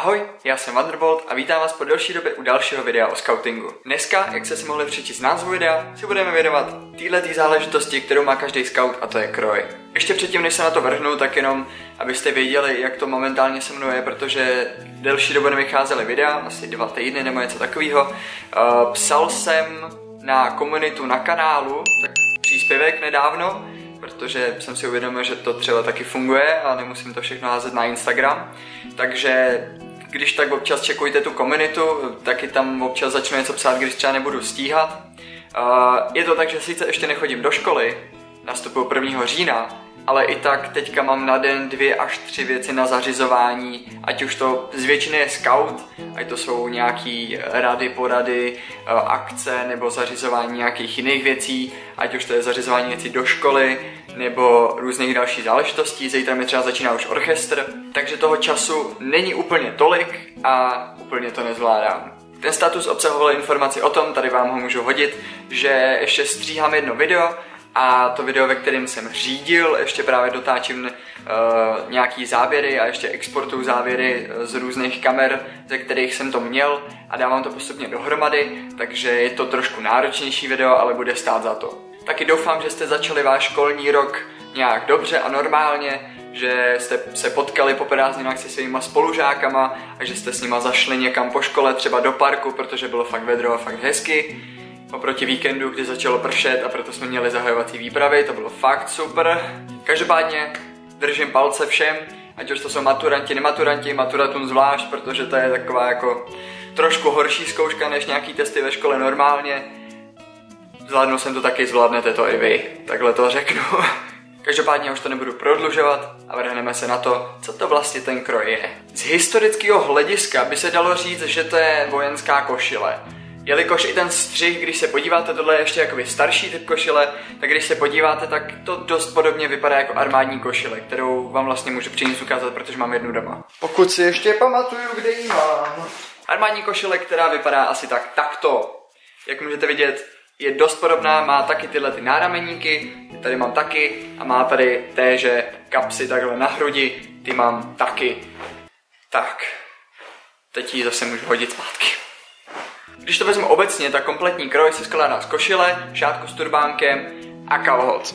Ahoj, já jsem Wonderbolt a vítám vás po delší době u dalšího videa o scoutingu. Dneska, jak jste si mohli přečíst z názvu videa, si budeme věnovat této záležitosti, kterou má každý scout a to je kroj. Ještě předtím, než se na to vrhnu, tak jenom, abyste věděli, jak to momentálně se mnou je, protože delší dobu nevycházely videa, asi dva týdny nebo něco takového. Uh, psal jsem na komunitu na kanálu, tak příspěvek nedávno, protože jsem si uvědomil, že to třeba taky funguje a nemusím to všechno házet na Instagram. Takže když tak občas čekujte tu komunitu, taky tam občas začnu něco psát, když třeba nebudu stíhat. Je to tak, že sice ještě nechodím do školy, nastupuju 1. října, ale i tak teďka mám na den dvě až tři věci na zařizování, ať už to z většiny je scout, ať to jsou nějaký rady, porady, akce nebo zařizování nějakých jiných věcí, ať už to je zařizování věcí do školy nebo různých dalších záležitostí. Zítra mi třeba začíná už orchestr, takže toho času není úplně tolik a úplně to nezvládám. Ten status obsahoval informaci o tom, tady vám ho můžu hodit, že ještě stříhám jedno video, a to video, ve kterém jsem řídil, ještě právě dotáčím uh, nějaký záběry a ještě exportuju záběry eh, z různých kamer, ze kterých jsem to měl a dávám to postupně dohromady, takže je to trošku náročnější video, ale bude stát za to. Taky doufám, že jste začali váš školní rok nějak dobře a normálně, že jste se potkali po prázdninách se svýma spolužákama a že jste s nima zašli někam po škole, třeba do parku, protože bylo fakt vedro a fakt hezky oproti víkendu, kdy začalo pršet a proto jsme měli zahajovací výpravy, to bylo fakt super. Každopádně držím palce všem, ať už to jsou maturanti, nematuranti, maturatům zvlášť, protože to je taková jako trošku horší zkouška než nějaký testy ve škole normálně. Zvládnu jsem to taky, zvládnete to i vy, takhle to řeknu. Každopádně už to nebudu prodlužovat a vrhneme se na to, co to vlastně ten kroj je. Z historického hlediska by se dalo říct, že to je vojenská košile. Jelikož i ten střih, když se podíváte, tohle je ještě jakoby starší typ košile, tak když se podíváte, tak to dost podobně vypadá jako armádní košile, kterou vám vlastně můžu přinést ukázat, protože mám jednu doma. Pokud si ještě pamatuju, kde ji mám. Armádní košile, která vypadá asi tak takto. Jak můžete vidět, je dost podobná, má taky tyhle ty nárameníky, tady mám taky a má tady téže kapsy takhle na hrudi, ty mám taky. Tak, teď ji zase můžu hodit zpátky. Když to vezmu obecně, tak kompletní kroj se skládá z košile, šátku s turbánkem a kalhot.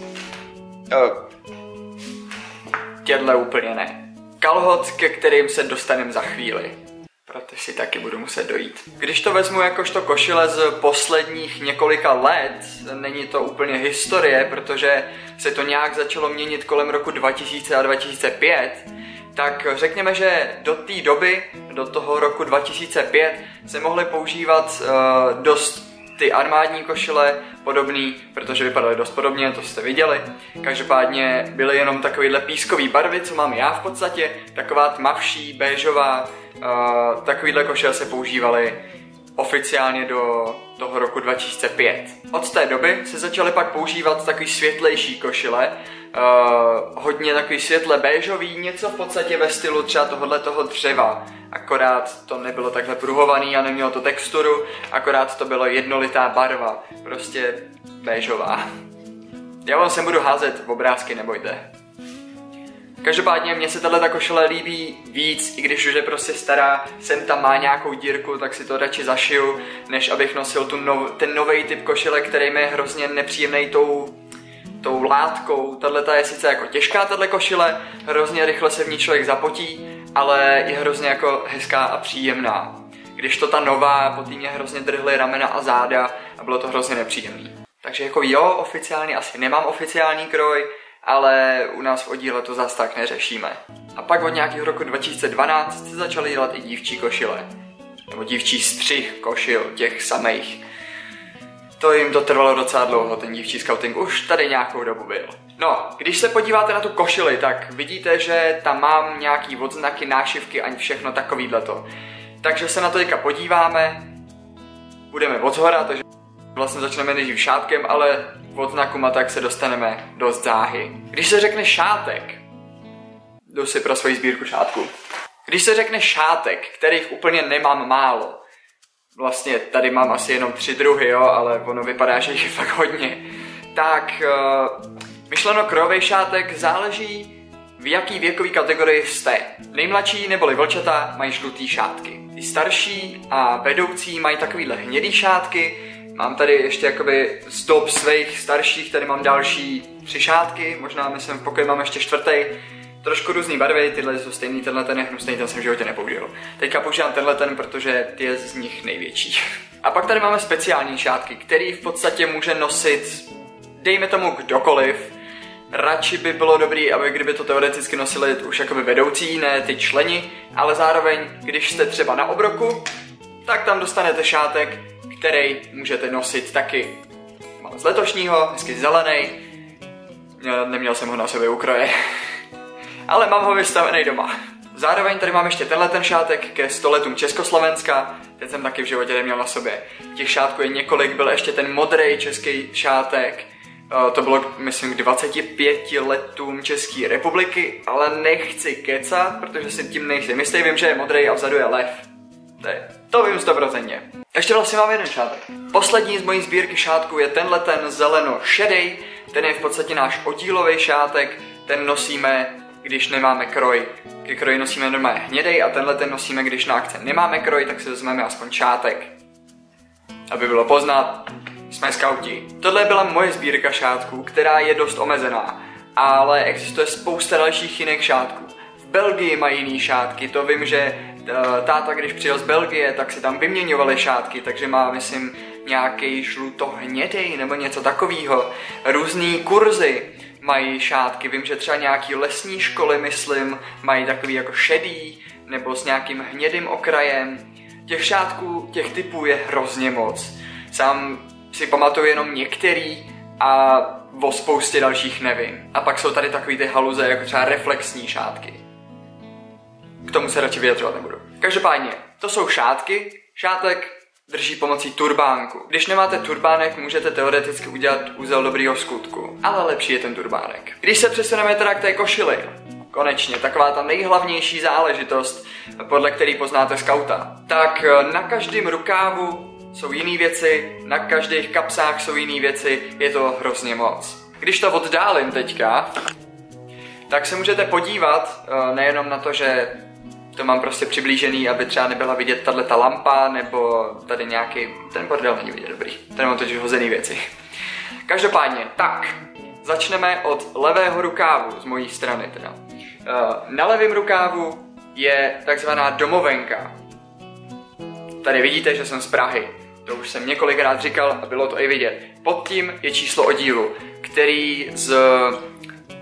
Tědle úplně ne. Kalhot, ke kterým se dostaneme za chvíli. Proto si taky budu muset dojít. Když to vezmu jakožto košile z posledních několika let, není to úplně historie, protože se to nějak začalo měnit kolem roku 2000 a 2005, tak řekněme, že do té doby, do toho roku 2005, se mohly používat uh, dost ty armádní košile podobný, protože vypadaly dost podobně, to jste viděli. Každopádně byly jenom takovýhle pískový barvy, co mám já v podstatě, taková tmavší, béžová, uh, takovýhle košile se používaly oficiálně do toho roku 2005. Od té doby se začaly pak používat takový světlejší košile, uh, hodně takový světle béžový, něco v podstatě ve stylu třeba tohohle toho dřeva. Akorát to nebylo takhle pruhovaný a nemělo to texturu, akorát to bylo jednolitá barva, prostě béžová. Já vám sem budu házet v obrázky, nebojte. Každopádně mně se tahle košile líbí víc, i když už je prostě stará, sem tam má nějakou dírku, tak si to radši zašiju, než abych nosil tu nov, ten nový typ košile, který mi je hrozně nepříjemný tou, látkou. Tahle je sice jako těžká, tahle košile, hrozně rychle se v ní člověk zapotí, ale je hrozně jako hezká a příjemná. Když to ta nová, po mě hrozně drhly ramena a záda a bylo to hrozně nepříjemný. Takže jako jo, oficiálně asi nemám oficiální kroj, ale u nás v oddíle to zas tak neřešíme. A pak od nějakého roku 2012 se začaly dělat i dívčí košile. Nebo dívčí střih košil, těch samých. To jim to trvalo docela dlouho, ten dívčí scouting už tady nějakou dobu byl. No, když se podíváte na tu košili, tak vidíte, že tam mám nějaký odznaky, nášivky a všechno takovýhle to. Takže se na to teďka podíváme, budeme od zhora, takže vlastně začneme nejdřív šátkem, ale od znakům a tak se dostaneme do záhy. Když se řekne šátek, jdu si pro svoji sbírku šátku. Když se řekne šátek, kterých úplně nemám málo, vlastně tady mám asi jenom tři druhy, jo, ale ono vypadá, že je fakt hodně, tak uh, myšleno krovej šátek záleží v jaký věkový kategorii jste. Nejmladší neboli vlčata mají žlutý šátky. Ty starší a vedoucí mají takovýhle hnědý šátky. Mám tady ještě jakoby z dob svých starších, tady mám další tři šátky, možná myslím v pokoji mám ještě čtvrtý. Trošku různý barvy, tyhle jsou stejný, tenhle ten je hnusný, ten jsem v životě nepoužil. Teďka používám tenhle ten, protože ty je z nich největší. A pak tady máme speciální šátky, který v podstatě může nosit, dejme tomu kdokoliv, radši by bylo dobrý, aby kdyby to teoreticky nosili už jakoby vedoucí, ne ty členi, ale zároveň, když jste třeba na obroku, tak tam dostanete šátek, který můžete nosit taky. Mám z letošního, hezky zelený, neměl jsem ho na sobě ukroje, ale mám ho vystavený doma. Zároveň tady mám ještě tenhle ten šátek ke stoletům Československa, ten jsem taky v životě neměl na sobě. Těch šátků je několik, byl ještě ten modrý český šátek, to bylo, myslím, k 25 letům České republiky, ale nechci kecat, protože si tím nejsem jistý, vím, že je modrý a vzadu je lev. To, je, to vím 100%. Ještě vlastně mám jeden šátek. Poslední z mojí sbírky šátků je tenhle ten zeleno šedej, ten je v podstatě náš oddílový šátek, ten nosíme, když nemáme kroj. Ke kroji nosíme normálně hnědej a tenhle ten nosíme, když na akce nemáme kroj, tak si vezmeme aspoň šátek. Aby bylo poznat, jsme skauti. Tohle byla moje sbírka šátků, která je dost omezená, ale existuje spousta dalších jiných šátků. V Belgii mají jiný šátky, to vím, že eh, táta, když přijel z Belgie, tak si tam vyměňovali šátky, takže má, myslím, nějaký žlutohnědej nebo něco takového. Různý kurzy mají šátky, vím, že třeba nějaký lesní školy, myslím, mají takový jako šedý nebo s nějakým hnědým okrajem. Těch šátků, těch typů je hrozně moc. Sám si pamatuju jenom některý a o spoustě dalších nevím. A pak jsou tady takový ty haluze, jako třeba reflexní šátky. K tomu se radši vyjadřovat nebudu. Každopádně, to jsou šátky. Šátek drží pomocí turbánku. Když nemáte turbánek, můžete teoreticky udělat úzel dobrýho skutku, ale lepší je ten turbánek. Když se přesuneme teda k té košili, konečně, taková ta nejhlavnější záležitost, podle který poznáte skauta, tak na každém rukávu jsou jiné věci, na každých kapsách jsou jiné věci, je to hrozně moc. Když to oddálím teďka, tak se můžete podívat uh, nejenom na to, že to mám prostě přiblížený, aby třeba nebyla vidět tahle ta lampa, nebo tady nějaký, ten bordel není vidět dobrý, tady mám totiž hozený věci. Každopádně, tak, začneme od levého rukávu z mojí strany teda. Uh, na levém rukávu je takzvaná domovenka. Tady vidíte, že jsem z Prahy. To už jsem několikrát říkal a bylo to i vidět. Pod tím je číslo oddílu, který z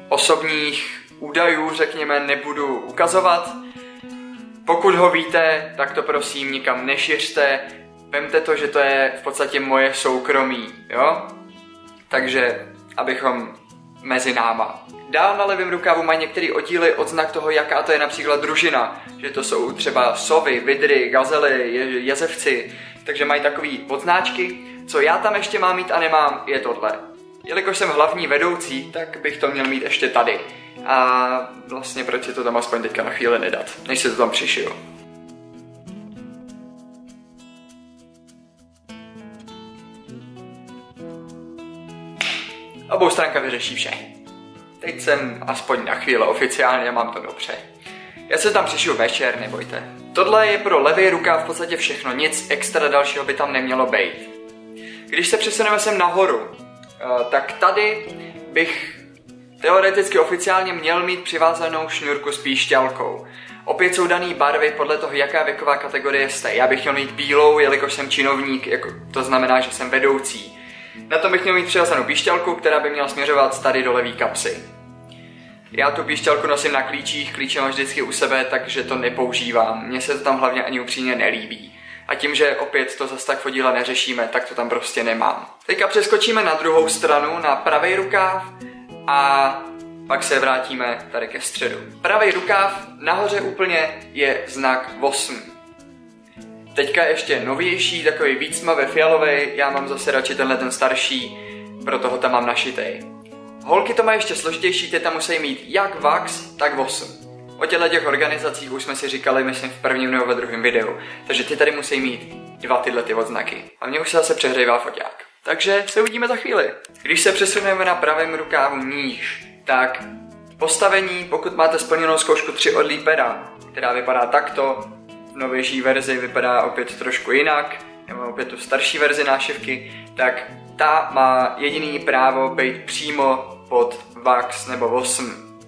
osobních údajů, řekněme, nebudu ukazovat. Pokud ho víte, tak to prosím nikam nešiřte. Vemte to, že to je v podstatě moje soukromí, jo? Takže, abychom mezi náma. Dál na levém rukávu mají některé oddíly odznak toho, jaká to je například družina. Že to jsou třeba sovy, vidry, gazely, je, jezevci. Takže mají takový odznáčky. Co já tam ještě mám mít a nemám, je tohle. Jelikož jsem hlavní vedoucí, tak bych to měl mít ještě tady. A vlastně proč si to tam aspoň teďka na chvíli nedat, než se to tam přišiju. Obou stránka vyřeší vše. Teď jsem aspoň na chvíli oficiálně, mám to dobře. Já se tam přišiju večer, nebojte. Tohle je pro levý ruka v podstatě všechno, nic extra dalšího by tam nemělo být. Když se přesuneme sem nahoru, eh, tak tady bych teoreticky oficiálně měl mít přivázanou šňůrku s píšťalkou. Opět jsou dané barvy podle toho, jaká věková kategorie jste. Já bych měl mít bílou, jelikož jsem činovník, jako to znamená, že jsem vedoucí. Na tom bych měl mít přivázanou píšťalku, která by měla směřovat tady do levý kapsy. Já tu píšťalku nosím na klíčích, klíče mám vždycky u sebe, takže to nepoužívám. Mně se to tam hlavně ani upřímně nelíbí. A tím, že opět to zase tak fodíla neřešíme, tak to tam prostě nemám. Teďka přeskočíme na druhou stranu, na pravý rukáv a pak se vrátíme tady ke středu. Pravý rukáv nahoře úplně je znak 8. Teďka ještě novější, takový víc tmavě fialový, já mám zase radši tenhle ten starší, proto ho tam mám našitej. Holky to mají ještě složitější, ty tam musí mít jak VAX, tak VOSM. O těchto těch organizacích už jsme si říkali, myslím, v prvním nebo ve druhém videu. Takže ty tady musí mít dva tyhle ty odznaky. A mě už se zase přehřejvá foťák. Takže se uvidíme za chvíli. Když se přesuneme na pravém rukávu níž, tak Postavení, pokud máte splněnou zkoušku 3 od Leapera, která vypadá takto, v novější verzi vypadá opět trošku jinak, nebo opět tu starší verzi nášivky, tak ta má jediný právo být přímo pod Vax nebo 8.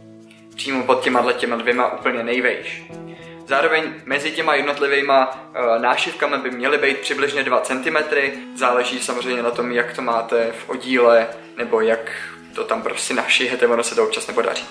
Přímo pod těma těma dvěma úplně nejvejš. Zároveň mezi těma jednotlivýma uh, nášivkami by měly být přibližně 2 cm. Záleží samozřejmě na tom, jak to máte v oddíle, nebo jak to tam prostě našijete, ono se to občas nepodaří.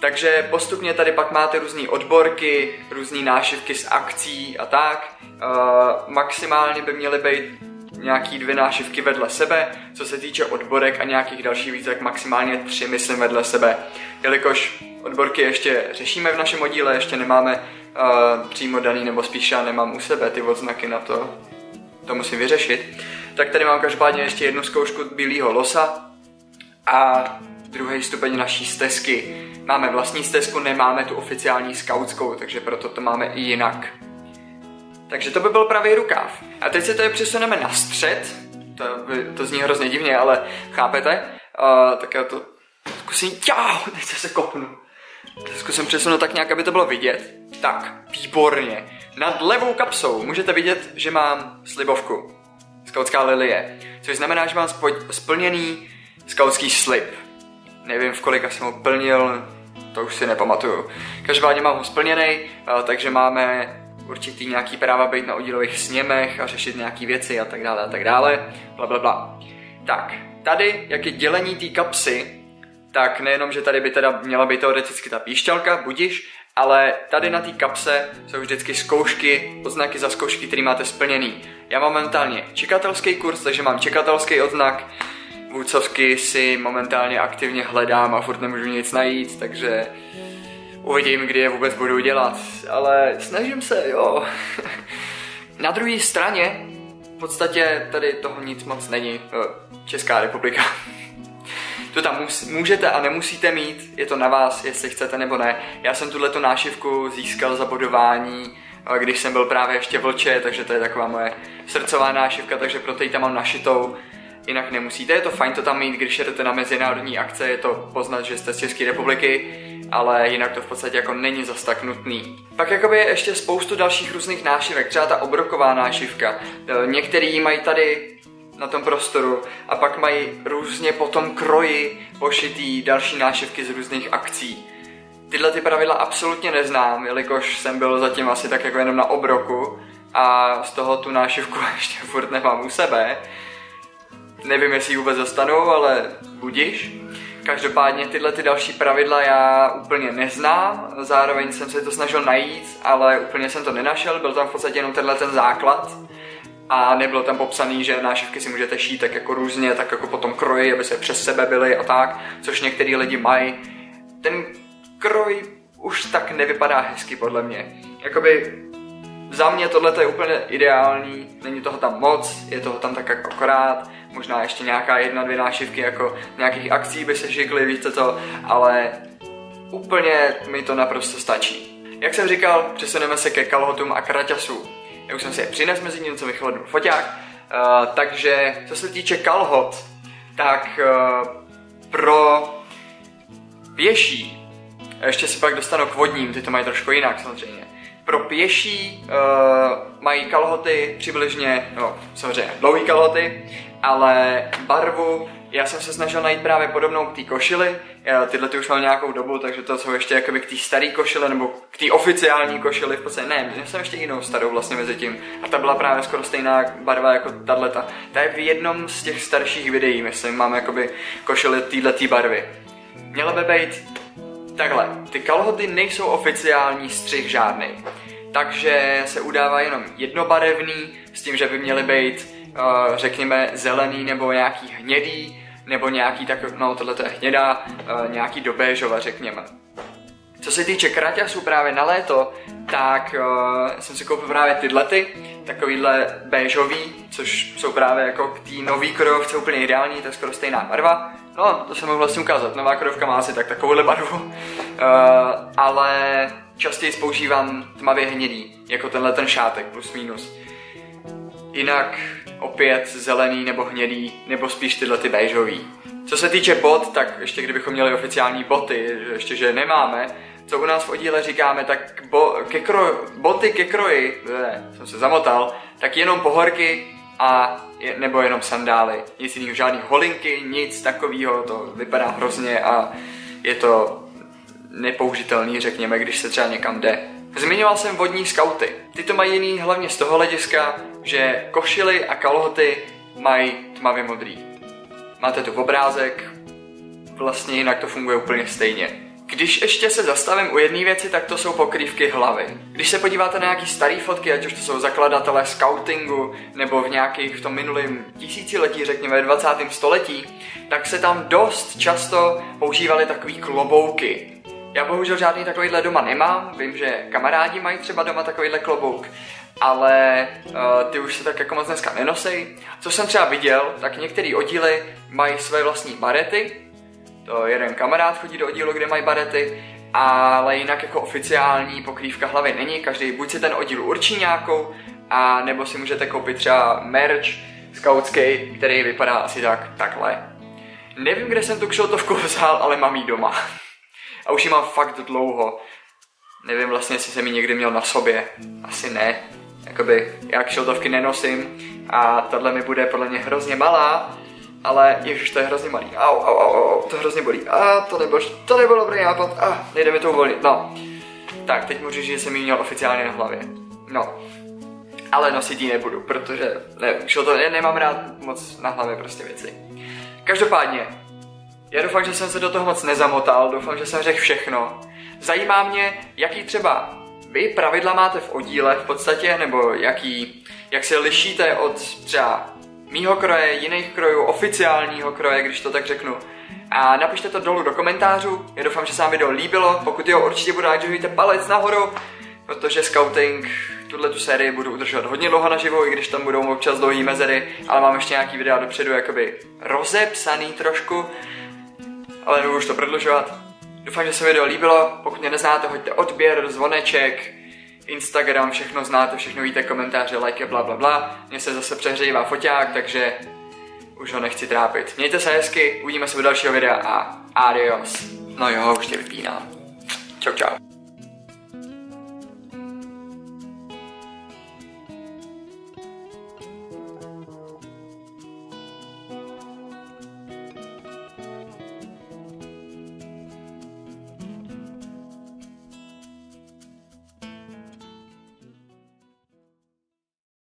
Takže postupně tady pak máte různé odborky, různé nášivky z akcí a tak. Uh, maximálně by měly být nějaký dvě nášivky vedle sebe. Co se týče odborek a nějakých dalších víc, tak maximálně tři, myslím, vedle sebe. Jelikož odborky ještě řešíme v našem oddíle, ještě nemáme uh, přímo daný, nebo spíš já nemám u sebe ty odznaky na to, to musím vyřešit. Tak tady mám každopádně ještě jednu zkoušku bílého losa a druhý stupeň naší stezky. Máme vlastní stezku, nemáme tu oficiální skautskou, takže proto to máme i jinak. Takže to by byl pravý rukáv. A teď se tady přesuneme na střed. To, to zní hrozně divně, ale chápete? Uh, tak já to zkusím, čau, teď se kopnu. Zkusím přesunout tak nějak, aby to bylo vidět. Tak, výborně. Nad levou kapsou můžete vidět, že mám slibovku. Skautská lilie. Což znamená, že mám splněný skautský slib. Nevím, v kolika jsem ho plnil, to už si nepamatuju. Každopádně mám ho splněný, takže máme určitý nějaký práva být na oddílových sněmech a řešit nějaký věci a tak dále a tak dále, bla bla bla. Tak, tady, jak je dělení té kapsy, tak nejenom, že tady by teda měla být teoreticky ta píšťalka, budiš, ale tady na té kapse jsou vždycky zkoušky, oznaky za zkoušky, které máte splněný. Já mám momentálně čekatelský kurz, takže mám čekatelský odznak, vůdcovsky si momentálně aktivně hledám a furt nemůžu nic najít, takže uvidím, kdy je vůbec budu dělat, ale snažím se, jo. Na druhé straně v podstatě tady toho nic moc není. Česká republika. To tam můžete a nemusíte mít, je to na vás, jestli chcete nebo ne. Já jsem tuhle nášivku získal za bodování, když jsem byl právě ještě vlče, takže to je taková moje srdcová nášivka, takže proto ji tam mám našitou. Jinak nemusíte, je to fajn to tam mít, když jedete na mezinárodní akce, je to poznat, že jste z České republiky, ale jinak to v podstatě jako není zas tak nutný. Pak jakoby je ještě spoustu dalších různých nášivek, třeba ta obroková nášivka. E, některý mají tady na tom prostoru a pak mají různě potom kroji pošitý další nášivky z různých akcí. Tyhle ty pravidla absolutně neznám, jelikož jsem byl zatím asi tak jako jenom na obroku a z toho tu nášivku ještě furt nemám u sebe. Nevím, jestli ji vůbec dostanu, ale budiš. Každopádně tyhle ty další pravidla já úplně neznám, zároveň jsem se to snažil najít, ale úplně jsem to nenašel, byl tam v podstatě jenom tenhle ten základ a nebylo tam popsaný, že nášivky si můžete šít tak jako různě, tak jako potom kroji, aby se přes sebe byly a tak, což některý lidi mají. Ten kroj už tak nevypadá hezky podle mě. Jakoby za mě tohle je úplně ideální, není toho tam moc, je toho tam tak jako akorát, možná ještě nějaká jedna, dvě nášivky jako nějakých akcí by se šikly, víte to, ale úplně mi to naprosto stačí. Jak jsem říkal, přesuneme se ke kalhotům a kraťasům. Já už jsem si je přines mezi tím, co vychladnul foťák, uh, takže co se týče kalhot, tak uh, pro pěší, ještě se pak dostanu k vodním, ty to mají trošku jinak samozřejmě, pro pěší uh, mají kalhoty přibližně, no samozřejmě dlouhé kalhoty, ale barvu, já jsem se snažil najít právě podobnou k té košili, já tyhle ty už mám nějakou dobu, takže to jsou ještě jakoby k té staré košile, nebo k té oficiální košili v podstatě, ne, měl jsem ještě jinou starou vlastně mezi tím. A ta byla právě skoro stejná barva jako tato. Ta je v jednom z těch starších videí, myslím, mám jakoby košily této barvy. Měla by být takhle, ty kalhoty nejsou oficiální střih žádný, takže se udává jenom jednobarevný, s tím, že by měly být řekněme, zelený nebo nějaký hnědý, nebo nějaký tak, no tohle je hnědá, uh, nějaký do béžova, řekněme. Co se týče kraťasů právě na léto, tak uh, jsem si koupil právě tyhle ty, takovýhle béžový, což jsou právě jako k té nový krojovce úplně ideální, to je skoro stejná barva. No, to jsem mohl vlastně ukázat, nová krojovka má asi tak takovouhle barvu, uh, ale častěji používám tmavě hnědý, jako tenhle ten šátek, plus minus. Jinak opět zelený nebo hnědý, nebo spíš tyhle ty béžový. Co se týče bot, tak ještě kdybychom měli oficiální boty, ještě že nemáme, co u nás v oddíle říkáme, tak bo, ke kroj, boty ke kroji, ne, jsem se zamotal, tak jenom pohorky a je, nebo jenom sandály. Nic jiného, žádný holinky, nic takového, to vypadá hrozně a je to nepoužitelný, řekněme, když se třeba někam jde. Zmiňoval jsem vodní skauty. Ty to mají jiný hlavně z toho hlediska, že košily a kalhoty mají tmavě modrý. Máte tu obrázek, vlastně jinak to funguje úplně stejně. Když ještě se zastavím u jedné věci, tak to jsou pokrývky hlavy. Když se podíváte na nějaký staré fotky, ať už to jsou zakladatelé scoutingu, nebo v nějakých v tom minulém tisíciletí, řekněme 20. století, tak se tam dost často používaly takové klobouky. Já bohužel žádný takovýhle doma nemám, vím, že kamarádi mají třeba doma takovýhle klobouk, ale uh, ty už se tak jako moc dneska nenosej. Co jsem třeba viděl, tak některé oddíly mají své vlastní barety, to jeden kamarád chodí do oddílu, kde mají barety, ale jinak jako oficiální pokrývka hlavy není, každý buď si ten oddíl určí nějakou, a nebo si můžete koupit třeba merch skautský, který vypadá asi tak, takhle. Nevím, kde jsem tu kšeltovku vzal, ale mám ji doma. A už ji mám fakt dlouho. Nevím vlastně, jestli jsem ji někdy měl na sobě. Asi ne. Jakoby, já kšeltovky nenosím a tohle mi bude podle mě hrozně malá, ale ježiš, to je hrozně malý. Au, au, au, au, to hrozně bolí. A to nebyl, to nebyl dobrý nápad. A nejde mi to uvolnit. No. Tak, teď můžu říct, že jsem ji měl oficiálně na hlavě. No. Ale nosit ji nebudu, protože ne, to, ne, nemám rád moc na hlavě prostě věci. Každopádně, já doufám, že jsem se do toho moc nezamotal, doufám, že jsem řekl všechno. Zajímá mě, jaký třeba vy pravidla máte v oddíle v podstatě, nebo jaký, jak se lišíte od třeba mýho kroje, jiných krojů, oficiálního kroje, když to tak řeknu. A napište to dolů do komentářů, já doufám, že se vám video líbilo, pokud jo, určitě budu rád, že palec nahoru, protože scouting tuhle tu sérii budu udržovat hodně dlouho naživo, i když tam budou občas dlouhý mezery, ale mám ještě nějaký videa dopředu jakoby rozepsaný trošku, ale nebudu už to prodlužovat. Doufám, že se video líbilo, pokud mě neznáte, hoďte odběr, zvoneček, Instagram, všechno znáte, všechno víte, komentáře, like, bla, bla, bla. Mně se zase přehřejívá foťák, takže už ho nechci trápit. Mějte se hezky, uvidíme se u dalšího videa a adios. No jo, už tě vypínám. Čau, čau.